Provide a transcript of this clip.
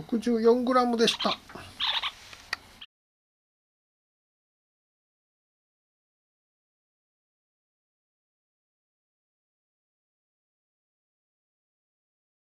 64g でした。